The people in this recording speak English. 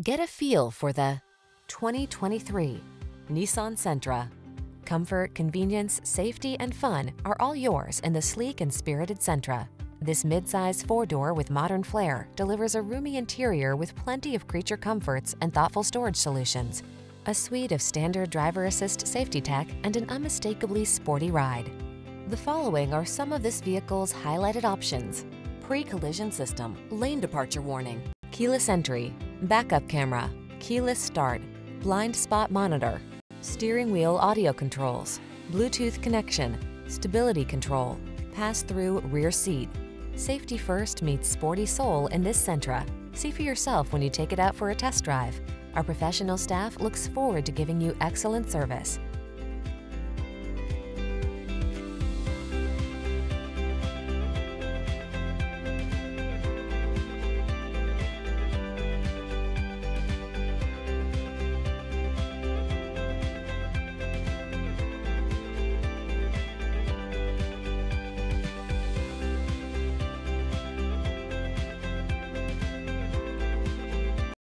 Get a feel for the 2023 Nissan Sentra. Comfort, convenience, safety, and fun are all yours in the sleek and spirited Sentra. This midsize four-door with modern flair delivers a roomy interior with plenty of creature comforts and thoughtful storage solutions. A suite of standard driver assist safety tech and an unmistakably sporty ride. The following are some of this vehicle's highlighted options. Pre-collision system, lane departure warning, keyless entry, backup camera, keyless start, blind spot monitor, steering wheel audio controls, Bluetooth connection, stability control, pass-through rear seat. Safety first meets sporty soul in this Sentra. See for yourself when you take it out for a test drive. Our professional staff looks forward to giving you excellent service.